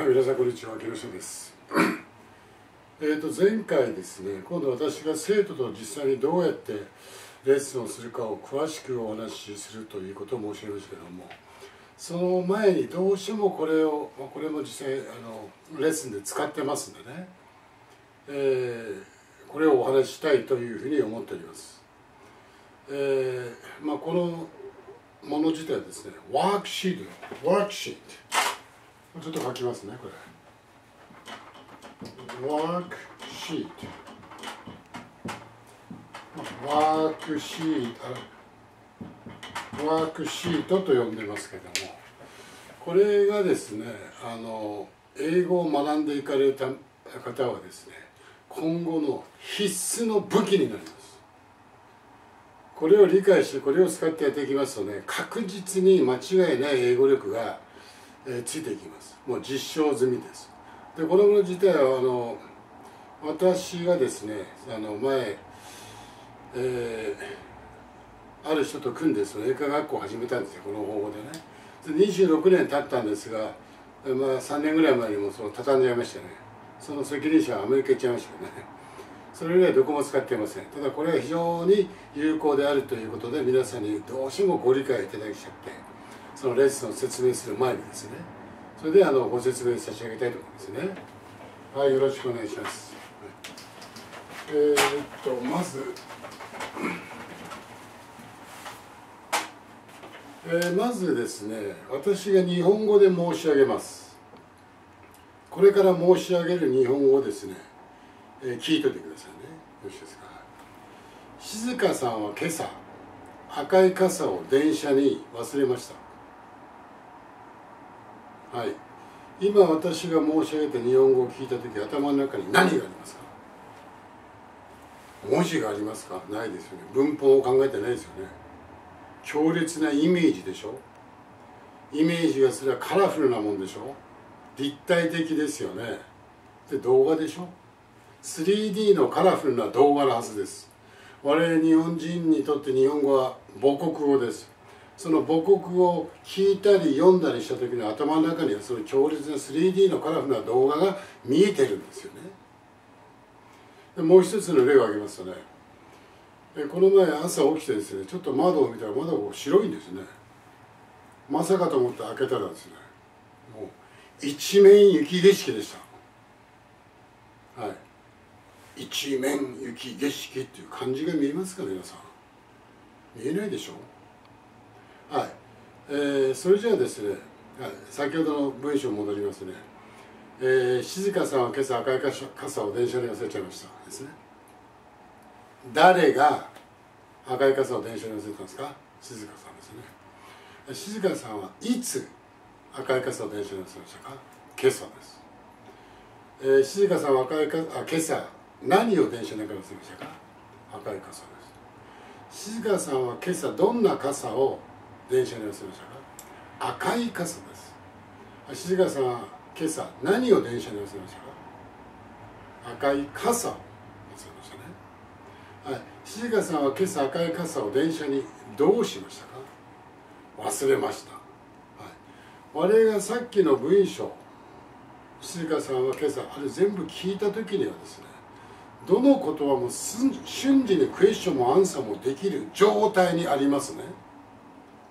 はい、皆さんこんにちは、木下です。えーと前回ですね、今度私が生徒と実際にどうやってレッスンをするかを詳しくお話しするということを申し上げましたけども、その前にどうしてもこれを、まあこれも実際あのレッスンで使ってますんでね、えーこれをお話ししたいというふうに思っております。えーまあ、このもの自体はですね、ワークシート、ワークシート。ちょっと書きますね、これ。ワークシート。ワークシート、ワークシートと呼んでますけども、これがですね、あの、英語を学んでいかれた方はですね、今後の必須の武器になります。これを理解してこれを使ってやっていきますとね確実に間違いない英語力が、えついていきます。もう実証済みです。でこのもの自体はあの私がですねあの前、えーある人と組んでその英会学校を始めたんですよ。この方法でね。で26年経ったんですが、まあ、3年ぐらい前にもその畳んじゃいましたね。その責任者はアメリカ行っちゃいましたよね。それ以外どこも使っていません。ただこれは非常に有効であるということで皆さんにどうしてもご理解いただきちゃって。そのレッスンを説明する前にですねそれであのご説明差し上げたいと思いますね。はいよろしくお願いします、はい。えーっとまずえーまずですね私が日本語で申し上げます。これから申し上げる日本語をですねえー聞いといてくださいね。よろしいですか。静香さんは今朝赤い傘を電車に忘れましたはい。今私が申し上げた日本語を聞いた時頭の中に何がありますか？文字がありますか？ないですよね。文法を考えてないですよね。強烈なイメージでしょ？イメージがすればカラフルなもんでしょ？立体的ですよね。で動画でしょ？3D のカラフルな動画のはずです。我々日本人にとって日本語は母国語です。その母国を聞いたり読んだりした時の頭の中にはその強烈な 3D のカラフルな動画が見えてるんですよね。でもう一つの例を挙げますとねこの前朝起きてですねちょっと窓を見たら窓が白いんですね。まさかと思って開けたらですねもう一面雪景色でした。はい。一面雪景色っていう漢字が見えますか皆さん。見えないでしょはい、えーそれじゃあですね、はい、先ほどの文章戻りますね、えー静香さんは今朝赤い傘傘を電車に忘れちゃいましたですね。誰が赤い傘を電車に忘れたんですか？静香さんですね。静香さんはいつ赤い傘を電車に忘れましたか？今朝です。えー、静香さんは赤いかあ今朝何を電車の中に忘れましたか？赤い傘です。静香さんは今朝どんな傘を電車に忘れましたか赤い傘です。あ静香さんは今朝何を電車に忘れましたか赤い傘を忘れましたね。はい。静香さんは今朝赤い傘を電車にどうしましたか？忘れました、はい、我々がさっきの文章静香さんは今朝あれ全部聞いた時にはですねどの言葉も瞬時にクエスチョンもアンサーもできる状態にありますね。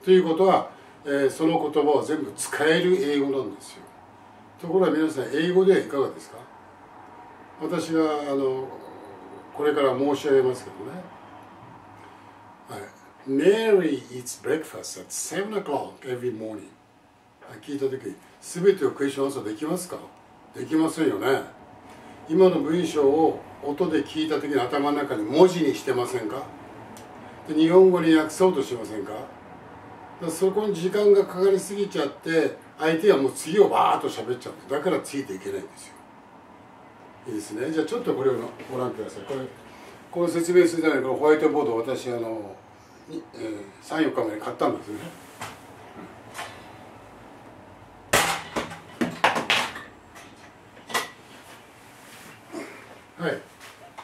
ということは、えーその言葉を全部使える英語なんですよ。ところが皆さん英語ではいかがですか？私があのこれから申し上げますけどね。はい。Mary eats breakfast at 7 o'clock every morning. 聞いた時全てをクエスチョンアンサーできますか？できませんよね。今の文章を音で聞いた時に頭の中に文字にしてませんか？で日本語に訳そうとしませんか？そこに時間がかかりすぎちゃって相手はもう次をバーッと喋っちゃう。だからついていけないんですよ。いいですね。じゃあちょっとこれをご覧ください。これこの説明するためにこのホワイトボードを私あの、えー、34日前に買ったんですね。はい。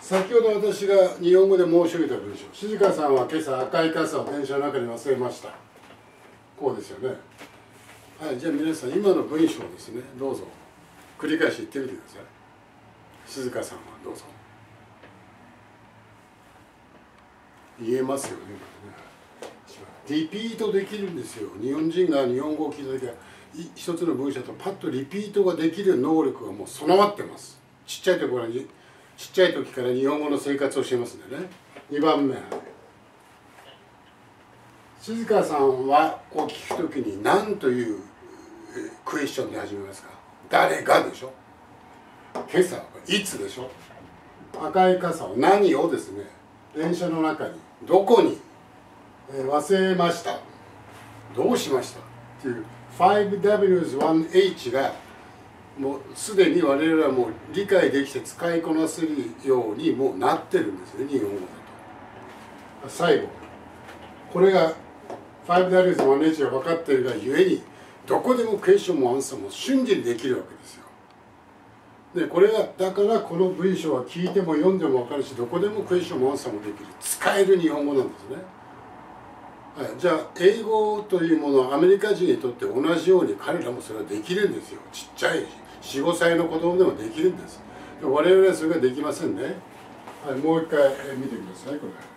先ほど私が日本語で申し上げた文章。静香さんは今朝赤い傘を電車の中に忘れました。こうですよね。はいじゃあ皆さん今の文章ですね。どうぞ。繰り返し言ってみてください。静香さんはどうぞ。言えますよねリピートできるんですよ。日本人が日本語を聞いた時は一つの文章とパッとリピートができる能力がもう備わってます。ちっちゃいところにちっちゃい時から日本語の生活をしてますんでね。2番目。静香さんはを聞く時に何というクエスチョンで始めますか？誰がでしょ？今朝いつでしょ？赤い傘を何をですね？電車の中にどこに、えー、忘れました。どうしました？っていう。5W1H がもうすでに我々はもう理解できて使いこなせるようにもうなってるんですね日本語だと。最後。これが 5Ws1H が分かっているがゆえにどこでもクエスチョンもアンサーも瞬時にできるわけですよ。でこれがだからこの文章は聞いても読んでも分かるしどこでもクエスチョンもアンサーもできる。使える日本語なんですね、はい、じゃあ英語というものはアメリカ人にとって同じように彼らもそれはできるんですよ。ちっちゃい45歳の子供でもできるんです。我々はそれができませんね、はい、もう一回見てくださいこれ。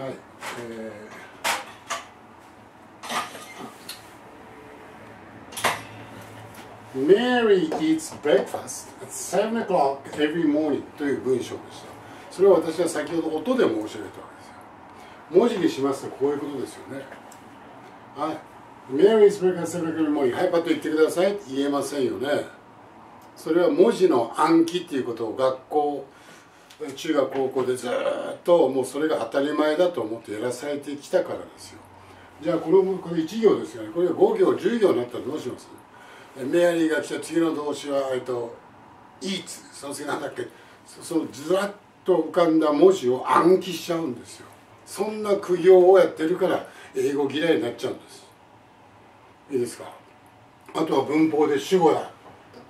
はいえー。Mary eats breakfast at 7 o'clock every morning という文章でした。それを私は先ほど音で申し上げたわけですよ。文字にしますとこういうことですよね。はい。Mary's breakfast at 7 o'clock every morning はいパッと言ってくださいって言えませんよね。それは文字の暗記っていうことを学校中学高校でずっともうそれが当たり前だと思ってやらされてきたからですよ。じゃあこのこれ1行ですよね。これが5行10行になったらどうします？メアリーが来た次の動詞は、えっと、イーツ。その次なんだっけ？そのずらっと浮かんだ文字を暗記しちゃうんですよ。そんな苦行をやってるから英語嫌いになっちゃうんです。いいですか？あとは文法で主語だ、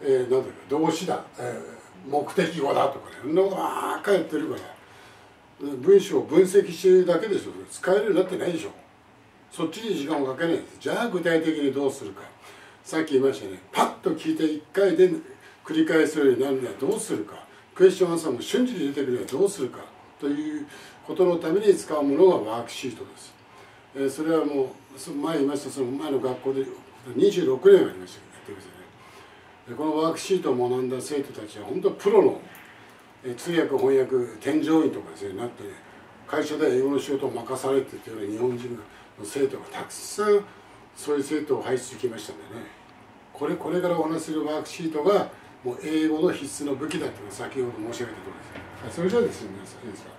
えー、なんだっけ？動詞だ、えー、目的語だとかねそんなことばっかやってるから。文章を分析してるだけでしょ。使えるようになってないでしょ。そっちに時間をかけないです。じゃあ具体的にどうするか。さっき言いましたねパッと聞いて1回で繰り返すようになるにはどうするか。クエスチョンアンサーも瞬時に出てくるにはどうするか。ということのために使うものがワークシートです、えー、それはもう前言いましたその前の学校で26年ありましたけどやってるんですよねこのワークシートを学んだ生徒たちは本当プロの通訳翻訳添乗員とかですね。なってね会社で英語の仕事を任されてといる日本人の生徒がたくさんそういう生徒を輩出してきましたんでね。これこれからお話しするワークシートがもう英語の必須の武器だというのは先ほど申し上げたとおりです。それじゃあですね皆さんいいですか？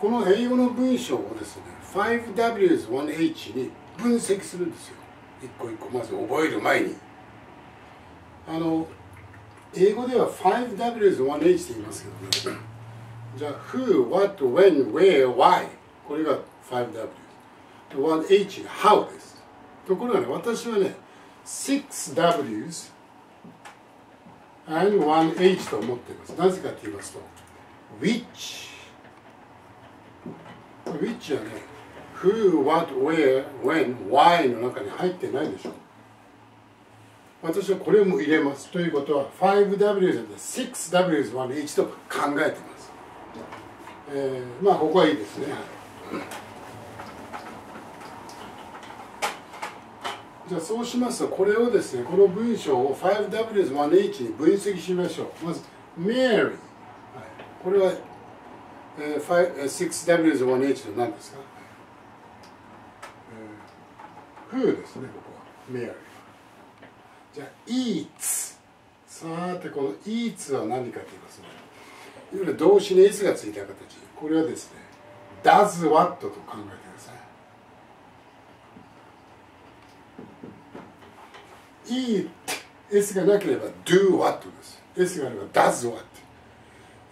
この英語の文章をですね 5Ws1H に分析するんですよ。一個一個まず覚える前に。あの英語では 5Ws1H って言いますけどねじゃあ Who, What, When, Where, Why これが 5W 1H が How ですところがね私はね 6Ws and 1H と思っていますなぜかと言いますと Which Which はね Who, What, Where, When, Why の中に入ってないでしょ私はこれも入れますということは 5Ws で 6Ws1H と考えてます、えー、まあここはいいですね。じゃあそうしますとこれをですねこの文章を 5Ws1H に分析しましょう。まず Mary、はい、これは、えー、6Ws1H と何ですか、えー、Who ですねここは。Mary じゃあ Eats さてこの Eats は何かと言いますね。いわゆる動詞に S がついた形。これはですね Does what と考えてください。eat S がなければ do what です。S があれば does what、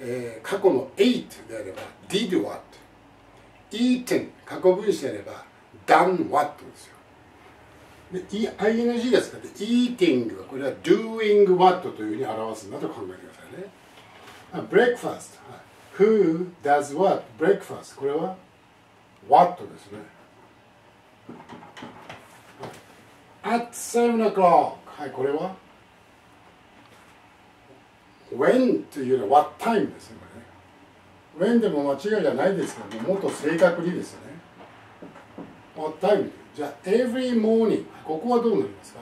えー、過去の ate であれば did what eaten 過去分詞であれば done what ですよ。で ing が使って eating はこれは doing what というふうに表すんだと考えてくださいね breakfast who does what breakfast これは what ですね at 7 o'clock はいこれは when というのは what time ですねこれね when でも間違いじゃないですけどももっと正確にですね what time じゃあ every morning ここはどうなりますか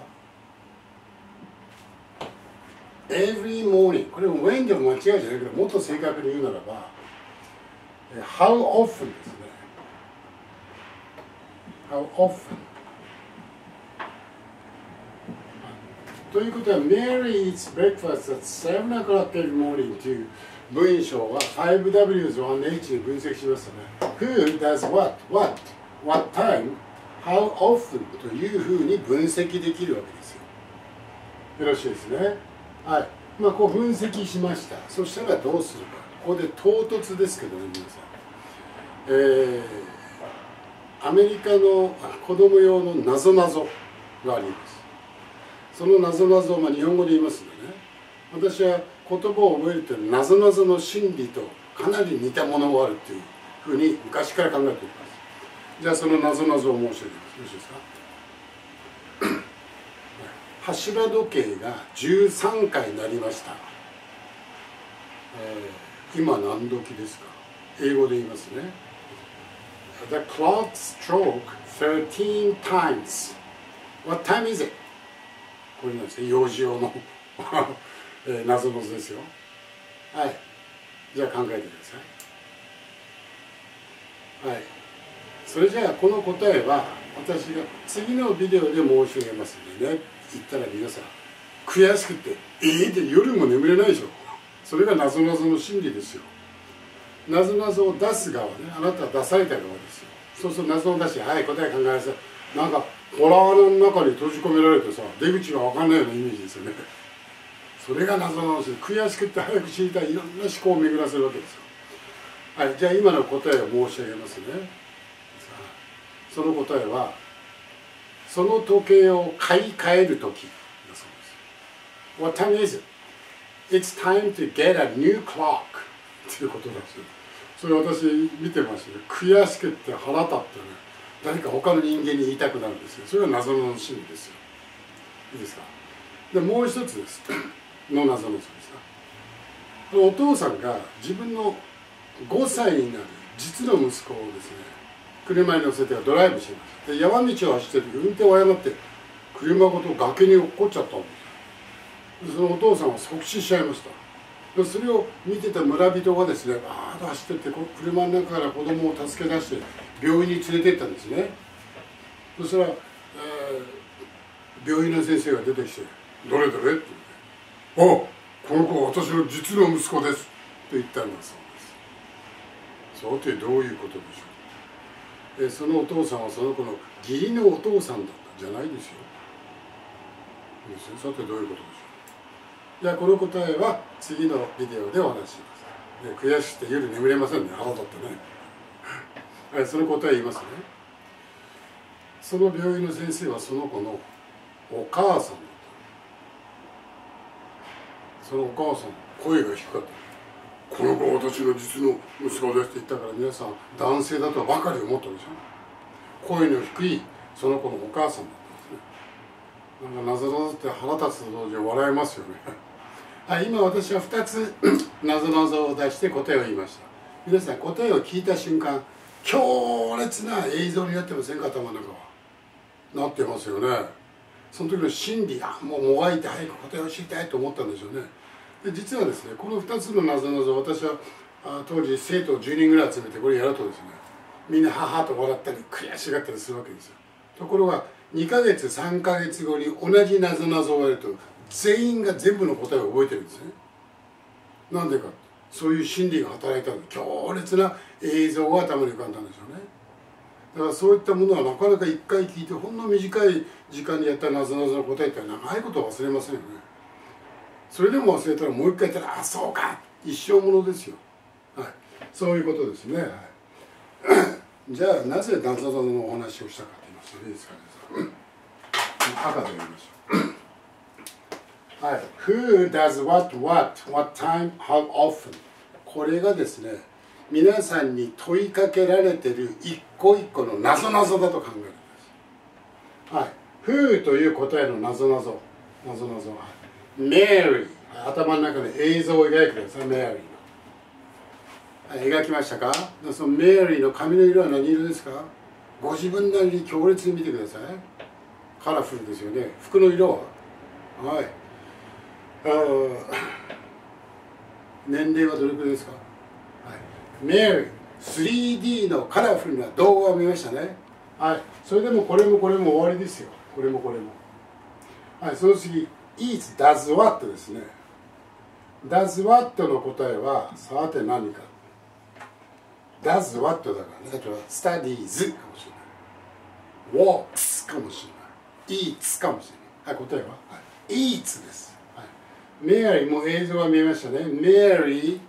every morning これも when でも間違いじゃないけどもっと正確に言うならば how often ですね how often ということは Mary eats breakfast at 7 o'clock every morning という文章は 5Ws1H に分析しますとね Who does what? What? What time? How often? というふうに分析できるわけですよ。よろしいですね。はい。まあこう分析しました。そしたらどうするか。ここで唐突ですけどね皆さん。えー、アメリカの子供用のなぞなぞがあります。そのなぞなぞをまあ日本語で言いますんでね。私は言葉を覚えるというなぞなぞの真理とかなり似たものがあるっていうふうに昔から考えておりますじゃあそのなぞなぞを申し上げますよろしいですか？柱時計が13回なりました、えー、今何時ですか？英語で言いますね。The clock stroke 13 times. What time is it? これなんですね。幼児用の。えー、謎の図ですよ。はい。じゃあ考えてください。はい。それじゃあこの答えは私が次のビデオで申し上げますんでね言ったら皆さん悔しくてええー、って夜も眠れないでしょ。それが謎々の真理ですよ。謎々を出す側ねあなたは出された側ですよ。そうすると謎を出してはい答え考えなさい。なんかホラーの中に閉じ込められてさ出口が分かんないようなイメージですよね。それが謎なんですよ。悔しくて早く知りたいいろんな思考を巡らせるわけですよ。はいじゃあ今の答えを申し上げますね。その答えはその時計を買い替える時だそうです。What time is it? It's time to get a new clock っていうことなんですよ。それ私見てましたね悔しくて腹立ってね。誰か他の人間に言いたくなるんですよ。それが謎の真理ですよ。いいですか？でもう一つです。の謎の真理ですか？お父さんが自分の5歳になる実の息子をですね車に乗せてドライブしてで山道を走ってる運転を誤って車ごと崖に落っこっちゃったんです。そのお父さんは即死しちゃいました。それを見てた村人がですねバーッと走ってって車の中から子供を助け出して病院に連れて行ったんですね。そしたら、えー、病院の先生が出てきて「どれどれ?」って言って「あこの子は私の実の息子です」と言ったんだそうです。さてどういうことでしょう？えそのお父さんはその子の義理のお父さんだったんじゃないですよさてどういうことでしょう？じゃあこの答えは次のビデオでお話しします、ね、悔しくて夜眠れませんね。腹立ってね。はい、その答え言いますね。その病院の先生はその子のお母さんだった。そのお母さん声が低かった。この子は私の実の息子です。って言ったから皆さん男性だとばかり思ったんですよ声の低いその子のお母さん。だったんですねなんかなぞなぞって腹立つと同時に笑えますよね。はい今私は2つなぞなぞを出して答えを言いました。皆さん答えを聞いた瞬間強烈な映像になってませんか頭の中は。なってますよね。その時の心理あもうもがいて早く答えを知りたいと思ったんでしょうね。で実はですねこの2つのなぞなぞ私は当時生徒を10人ぐらい集めてこれやるとですねみんなははと笑ったり悔しがったりするわけですよ。ところが2ヶ月3ヶ月後に同じなぞなぞをやると全員が全部の答えを覚えてるんですね。なんでかそういう心理が働いたん強烈な映像が頭に浮かんだんでしょうね。だからそういったものはなかなか一回聞いてほんの短い時間にやったなぞなぞの答えって長いこと忘れませんよね。それでも忘れたらもう一回言ったらあそうか。一生ものですよ。はい。そういうことですね、はい、じゃあなぜなぞなぞのお話をしたかと言いますといいですかね。赤で言いましょう。はい。Who does what what what time how often? これがですね皆さんに問いかけられてる一個一個の謎謎だと考えるんです。はい、Who という答えの謎謎謎謎は Mary 頭の中で映像を描いてください Mary の。描きましたか？そのメアリーの髪の色は何色ですか？ご自分なりに強烈に見てください。カラフルですよね。服の色は？はい。年齢はどれくらいですか、はい、メアリー 3D のカラフルな動画を見ましたね。はい。それでもこれもこれも終わりですよ。これもこれも。はい。その次。Eats does what ですね。does what の答えはさて何か。does what だからね。例えば studies かもしれない。walks かもしれない。eats かもしれない。はい答えは、はい、eats です、はい、メアリーも映像が見えましたね。メアリ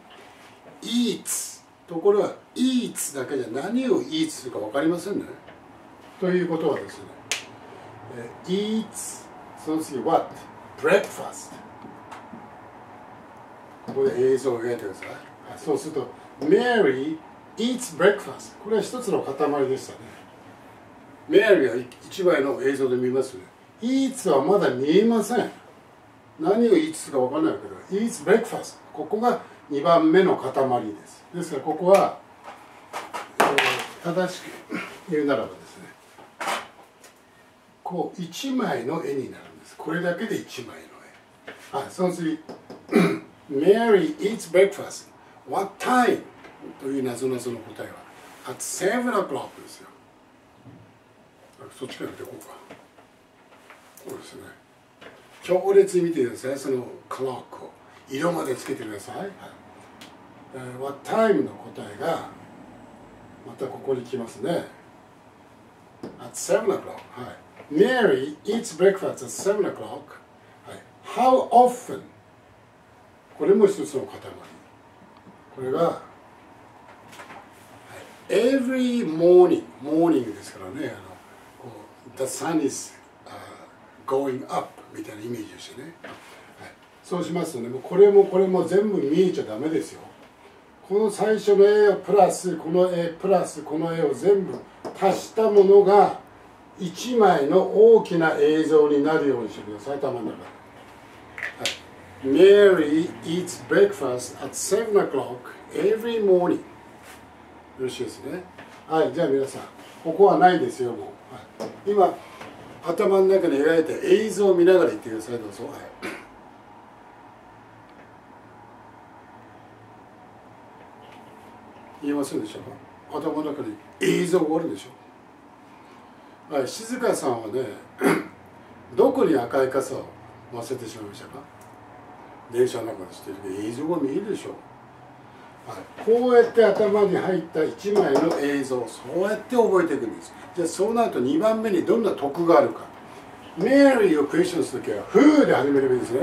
ー eats ところが eats だけじゃ何を eats するか分かりませんね。ということはですね。eats その次 what breakfast. ここで映像を描いてください。そうすると Mary eats breakfast. これは一つの塊でしたね。Mary は一枚の映像で見ます。ね eats はまだ見えません。何を eats か分からないけど eats breakfast. ここが2番目の塊です。ですからここは、えー、正しく言うならばですねこう1枚の絵になる。これだけで1枚の絵。はいその次 Mary eats breakfast. What time? という謎々の答えは。At 7 o'clock ですよ。そっちから見ていこうか。こうですね。強烈に見てください。そのクロックを。色までつけてください、はい。What time の答えがまたここに来ますね。At 7 o'clock はい。Mary eats breakfast at 7 o'clock、はい、How often? これも一つの塊。これが Every morning morning ですからね。あのこう The sun is、uh, going up みたいなイメージでしたね、はい、そうしますとねもうこれもこれも全部見えちゃダメですよ。この最初の絵をプラスこの絵プラスこの絵を全部足したものが1枚の大きな映像になるようにしてください頭の中で、はい、Mary eats breakfast at 7 o'clock every morning. よろしいですね。はい。じゃあ皆さんここはないですよもう、はい、今頭の中に描いた映像を見ながら言ってくださいどうぞ、はい。言えませんでしたか？頭の中に映像があるでしょ。はい静香さんはね どこに赤い傘を忘れてしまいましたか？電車の中でしてるけど映像が見えるでしょはい、こうやって頭に入った1枚の映像そうやって覚えていくんです。じゃあそうなると2番目にどんな得があるか。メリーをクエスチョンするときは Who で始めればいいですね。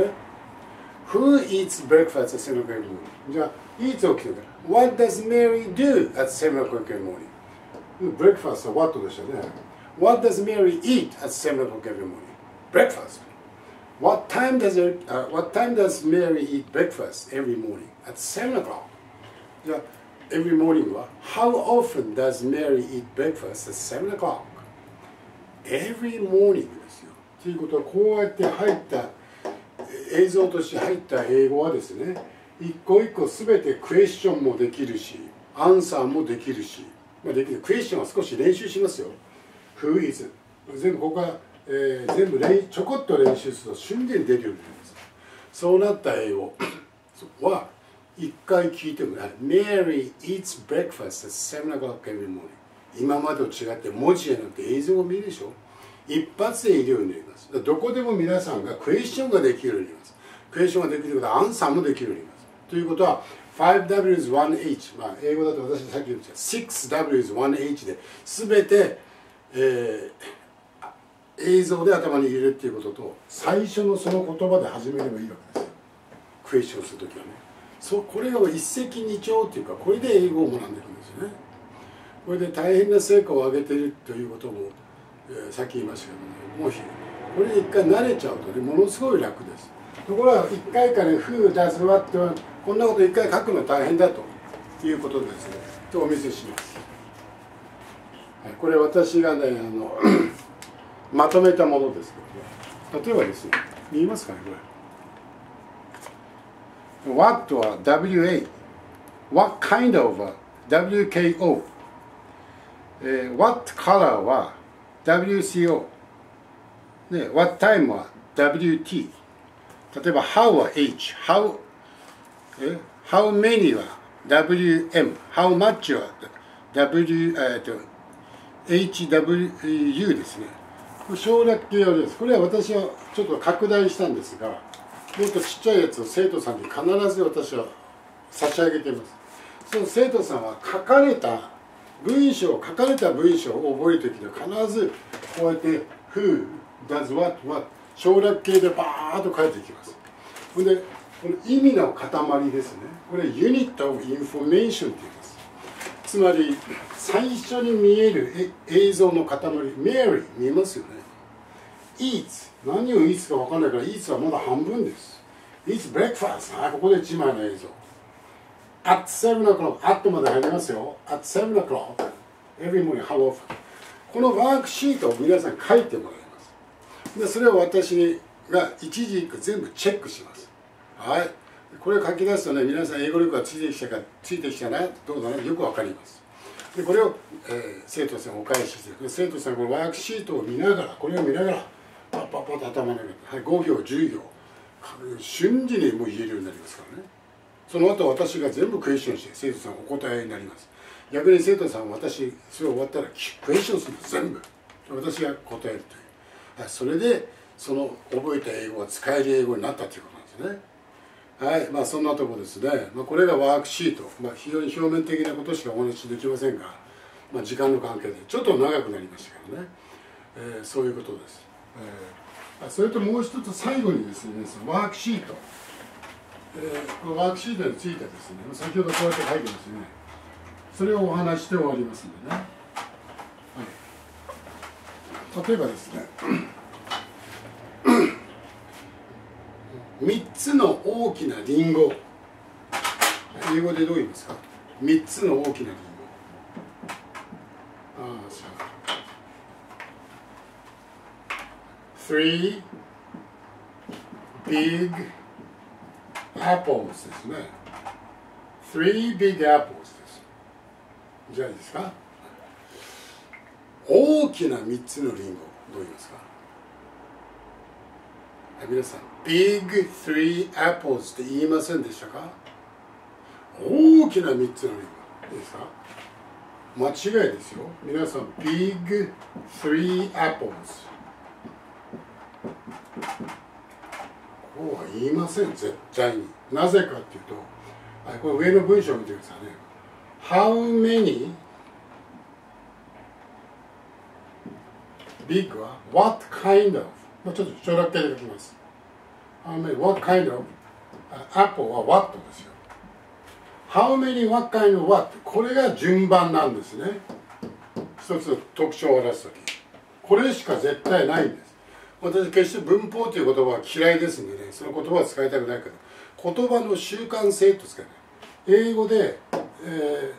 Who eats breakfast at 7 o'clock in the morning? じゃあ eats を聞くから。What does Mary do at 7 o'clock in the morning? Breakfast は what でしたね。What does Mary eat at 7 o'clock every morning? Breakfast What time does it, uh, what time does Mary eat breakfast every morning? At 7 o'clock every morning は How often does Mary eat breakfast at 7 o'clock? Every morning ですよということはこうやって入った映像として入った英語はですね一個一個全てクエスチョンもできるしアンサーもできるし、まあ、できるクエスチョンは少し練習しますよ Who is 全部ここは、えー、全部ちょこっと練習すると瞬時に出るようになりますそうなった英語。は一回聞いてもらう。Mary eats breakfast at 7 o'clock every morning. 今までと違って文字じゃなくて映像を見るでしょ。一発でいるようになります。どこでも皆さんがクエスチョンができるようになります。クエスチョンができることはアンサーもできるようになります。ということは 5W1H、まあ、英語だと私さっき言った 6W1H で全て、えー、映像で頭に入れるっていうことと最初のその言葉で始めればいいわけですよ。クエスチョンするときはね。そうこれが一石二鳥っていうかこれで英語を学んでいくんですよね。これで大変な成果を上げているということも、えー、さっき言いましたけどねもうこれで一回慣れちゃうとねものすごい楽です。ところが一回から「風出すわ」ってこんなこと一回書くの大変だということですね。とお見せします、はい、これ私がねあのまとめたものですけどね例えばですね見えますかねこれ What は WA What kind of は WKO、えー、What color は WCO ね What time は WT 例えば How は H How, え How many は WM How much は W、えー、と HWU ですね。省略形用です。これは私はちょっと拡大したんですがもっとちっちゃいやつを生徒さんに必ず私は差し上げています。その生徒さんは書かれた文章書かれた文章を覚える時には必ずこうやって Who does what what 省略形でバーッと書いていきます。ほんでこの意味の塊ですね。これ unit of information っていますつまり最初に見える映像の塊メアリー見えますよね。Eats 何を Eats か分かんないから Eats はまだ半分です。Eats breakfast あここで1枚の映像。At 7 o'clock At まで入りますよ。At 7 o'clock Every morning how often このワークシートを皆さん書いてもらいます。でそれを私が一時一句全部チェックします。はい。これを書き出すとね皆さん英語力がついてきたかついてきたなどうだなよくわかります。でこれを、えー、生徒さんお返しして生徒さんこのワークシートを見ながらこれを見ながらパッパッパッと頭の中で、はい、5行10行瞬時にもう言えるようになりますからねその後私が全部クエスチョンして生徒さんお答えになります逆に生徒さん私それ終わったらクエスチョンするの全部私が答えるというそれでその覚えた英語が使える英語になったということなんですねはいまあそんなとこですね、まあ、これがワークシート、まあ、非常に表面的なことしかお話しできませんが、まあ、時間の関係でちょっと長くなりましたけどね、えー、そういうことです、えー、それともう一つ最後にですねそのワークシート、えー、このワークシートについてですね先ほどこうやって書いてますね。それをお話して終わりますんでね、はい、例えばですね。3つの大きなリンゴ。英語でどう言いますか？3つの大きなリンゴ。ああさあ。Three big apples ですね。Three big apples です。じゃあいいですか？大きな3つのリンゴ。どう言いますか？皆さん Big Three Apples って言いませんでしたか？大きな3つのリンゴですか？間違いですよ。皆さん Big Three Apples こうは言いません絶対に。なぜかっていうとこれ上の文章を見てくださいね。How many big は What kind of ちょっと省略形で書きますあのね、what kind of apple は what ですよ。How many what kind of what これが順番なんですね。一つ特徴を表すとき。これしか絶対ないんです。私決して文法という言葉は嫌いですんでね、その言葉は使いたくないけど、言葉の習慣性と使えない。英語で、え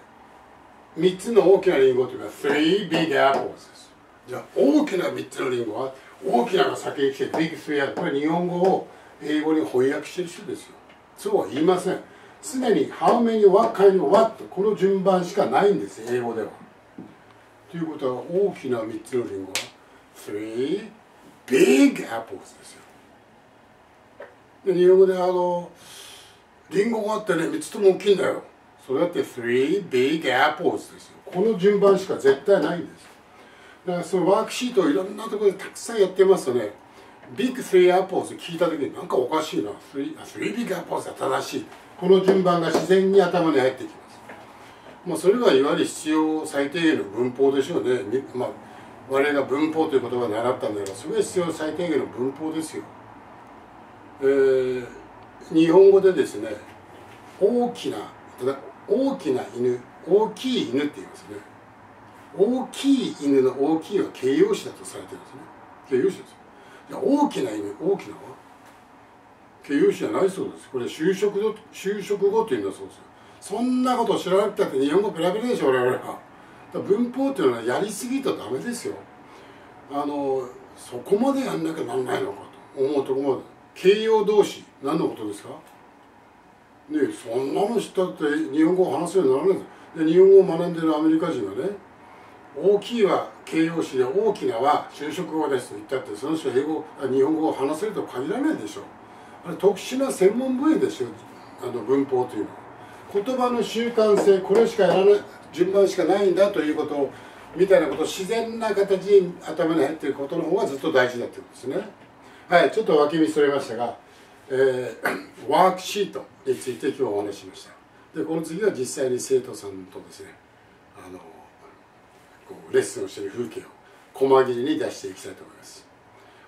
ー、3つの大きなリンゴというか、three big apples です。じゃあ、大きな3つのリンゴは、大きなが先に来て、big three apples。これ日本語を英語に翻訳してる人ですよ。そうは言いません。常に How many what kind of what この順番しかないんです英語では。ということは大きな3つのリンゴは Three big apples ですよ。で日本語であのリンゴがあってね3つとも大きいんだよ。それだって Three big apples ですよ。この順番しか絶対ないんです。だからそのワークシートをいろんなところでたくさんやってますとねビッグスリーアポーズ聞いた時になんかおかしいな。スリスリービッグアポーズは正しい。この順番が自然に頭に入ってきます。まあそれがいわゆる必要最低限の文法でしょうね。まあ我々が文法という言葉を習ったんだからそれが必要最低限の文法ですよ。えー、日本語でですね大きな大きな犬大きい犬って言いますね。大きい犬の大きいは形容詞だとされてるんですね。形容詞です。いや大きな意味大きなは形容詞じゃないそうです。これ就職後就職後っていうんだそうですよ。そんなこと知らなくたって日本語ペラペラでしょ我々は。文法っていうのはやりすぎたらダメですよ。あのそこまでやんなきゃなんないのかと思うところまで。形容動詞何のことですか？ねそんなの知ったって日本語を話せるようにならないです。で日本語を学んでるアメリカ人がね大きいは形容詞で大きなは就職語ですと言ったってその人英語日本語を話せると限らないでしょう。あれ特殊な専門分野でしょあの文法というのは。言葉の習慣性これしかやらない順番しかないんだということをみたいなこと自然な形に頭に入っていることの方がずっと大事だということですね。はいちょっと脇道それましたが、えー、ワークシートについて今日お話ししました。でこの次は実際に生徒さんとですねレッスンをしている風景を細切りに出していきたいと思います。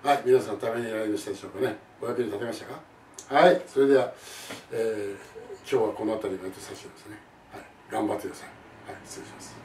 はい皆さんためになりましたでしょうかね。お役に立てましたか？はいそれでは、えー、今日はこの辺りまでとさせてですね、はい、頑張ってください。はい失礼します。